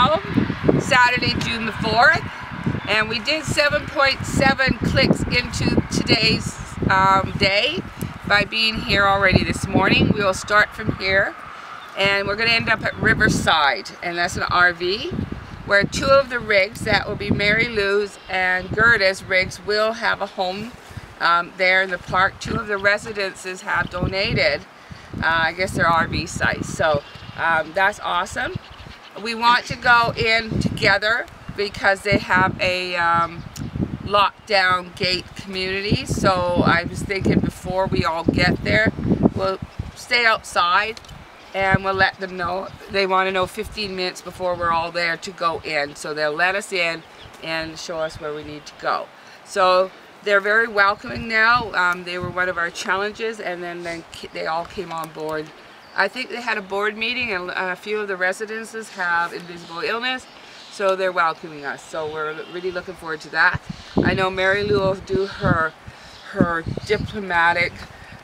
12, Saturday, June the 4th. And we did 7.7 clicks into today's um, day by being here already this morning. We will start from here and we're going to end up at Riverside and that's an RV where two of the rigs that will be Mary Lou's and Gerda's rigs will have a home um, there in the park. Two of the residences have donated, uh, I guess they're RV sites. So um, that's awesome. We want to go in together because they have a um, lockdown gate community. So I was thinking before we all get there, we'll stay outside and we'll let them know. They want to know 15 minutes before we're all there to go in. So they'll let us in and show us where we need to go. So they're very welcoming now. Um, they were one of our challenges and then, then they all came on board. I think they had a board meeting and a few of the residences have invisible illness so they're welcoming us. So we're really looking forward to that. I know Mary Lou will do her, her diplomatic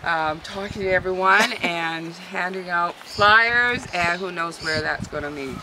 um, talking to everyone and handing out flyers and who knows where that's going to lead.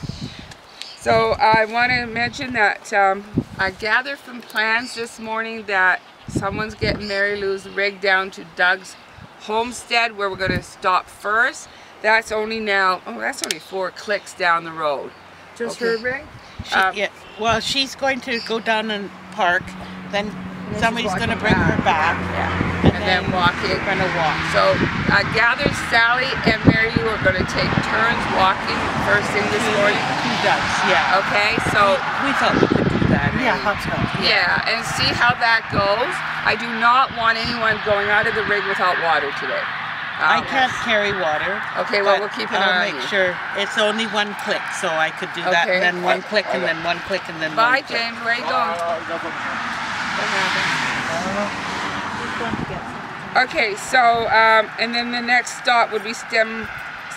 So I want to mention that um, I gathered from plans this morning that someone's getting Mary Lou's rig down to Doug's homestead where we're going to stop first. That's only now, oh that's only four clicks down the road. Just okay. her rig? She, um, yeah, well she's going to go down and park, then somebody's going to bring back. her back. Yeah. And, and then, then walking. We're going to walk. So I gathered Sally and Mary Lou are going to take turns walking first thing this morning. He does, yeah. Okay, so. We, we thought we could do that. Yeah, hot Yeah, and see how that goes. I do not want anyone going out of the rig without water today. I can't carry water. Okay, well we'll keep an I'll eye make sure it's only one click, so I could do that, Okay. and then one click, and then one click, and then Bye, one click. James. Where you going? Okay, so um, and then the next stop would be Stem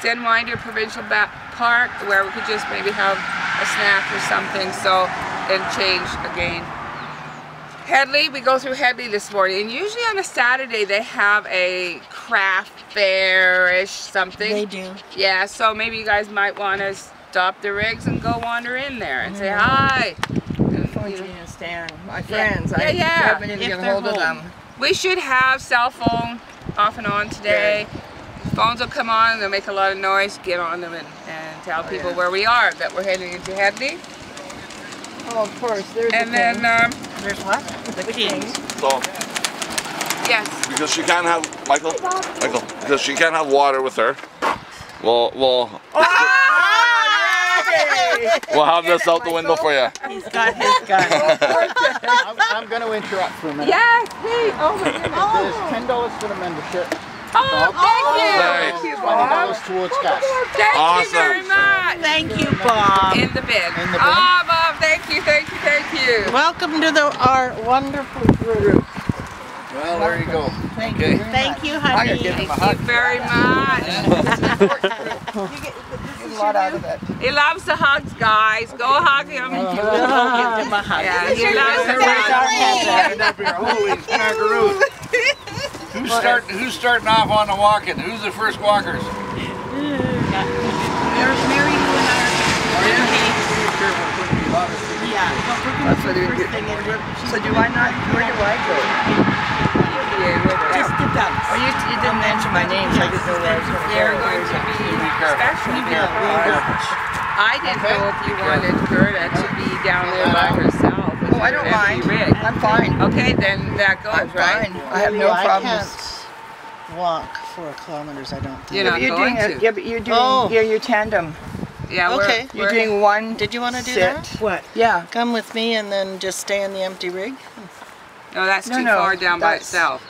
Stemwinder Provincial ba Park, where we could just maybe have a snack or something. So and change again. Hedley, we go through Hedley this morning, and usually on a Saturday they have a craft fair-ish something. They do. Yeah, so maybe you guys might want to stop the rigs and go wander in there and say hi. And, Stan, my friends. Yeah, I yeah. haven't even get hold of them. We should have cell phone off and on today. Phones will come on, they'll make a lot of noise, get on them and, and tell oh, people yeah. where we are, that we're heading into Hedley. Oh, of course. There's and the then, um, There's what? The, the kings. So, yes. because she can't have Michael, Michael, because she can't have water with her. We'll we'll ah! we'll have this out the window for you. He's got his gun. I'm, I'm going to interrupt for a minute. Yes, please. Oh my goodness. There's ten dollars for the membership. Oh, thank you. Nice. Thank you, Twenty Bob. dollars towards gas. Thank Awesome. you very much. Thank you, Bob. In the bin. In the bin. Oh, Bob, thank you, thank you, thank you. Welcome to the our wonderful group. Well, there you go. Thank Okay. you. Thank you, I gotta honey. give him a Thank hug. you very much. Get a lot out of that. He loves the hugs, guys. Go hug him. Uh-huh. We'll give him a hug. Yeah, he loves the Everybody's hugs. up here. Holy snackaroo. Who's starting? Who's starting off on the walking? Who's the first walkers? Mm. Mary, Mary Lou and I are Yeah, but we're going That's what you the first thing and we're, So do I not, where do I go? just the ducks. Oh, you, you didn't mention my name, so I didn't know where I was going to go. They're going to be special. We will, we will. I didn't know if you wanted Gerda to be down there by herself. with Oh, I don't mind. Rig. I'm fine. Okay, then that goes, I'm right? fine. I have no I problems. can't walk four kilometers, I don't You're think. not you're going doing, to. a, yeah, but you're doing, Oh. yeah, you're tandem. Yeah, we're, Okay. You're we're- doing one Did you want to do sit. that? What? Yeah. Come with me and then just stay in the empty rig? No, that's No, too no, far down by itself.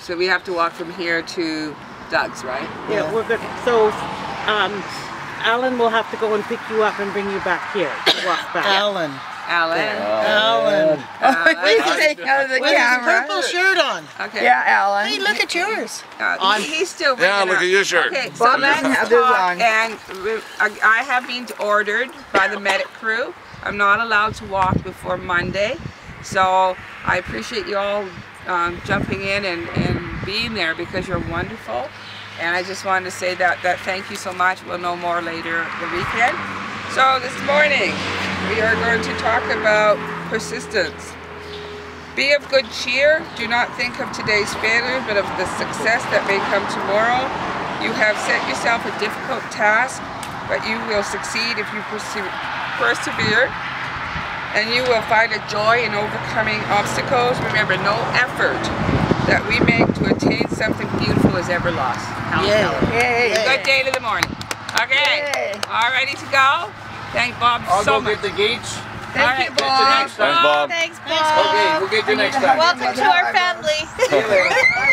So we have to walk from here to Doug's, right? Yeah. Yeah, we're good. So, um, Alan will have to go and pick you up and bring you back here to walk back. Alan. Alan. Alan. Alan. He's taking out of the With his purple shirt on. Okay. Yeah, Alan. Hey, look at yours. Uh, he- he's still Yeah, bringing look up- at your shirt. Okay, so Bob let's doesn't talk, on. and I I have been ordered by the medic crew. I'm not allowed to walk before Monday, so I appreciate you all um, jumping in and, and being there because you're wonderful. And I just wanted to say that, that thank you so much. We'll know more later the weekend. So this morning we are going to talk about persistence. Be of good cheer. Do not think of today's failure, but of the success that may come tomorrow. You have set yourself a difficult task, but you will succeed if you perse- persevere. And you will find a joy in overcoming obstacles. Remember, no effort that we make to attain something beautiful is ever lost. Helen Keller. Yay. Good day to the morning. Okay. Yay. All ready to go? Thank Bob I'll so go much. get the gates. All right, you, get you Bob. Thanks, Bob. Thanks, Okay, we'll get you next time. Welcome to our family. See you later.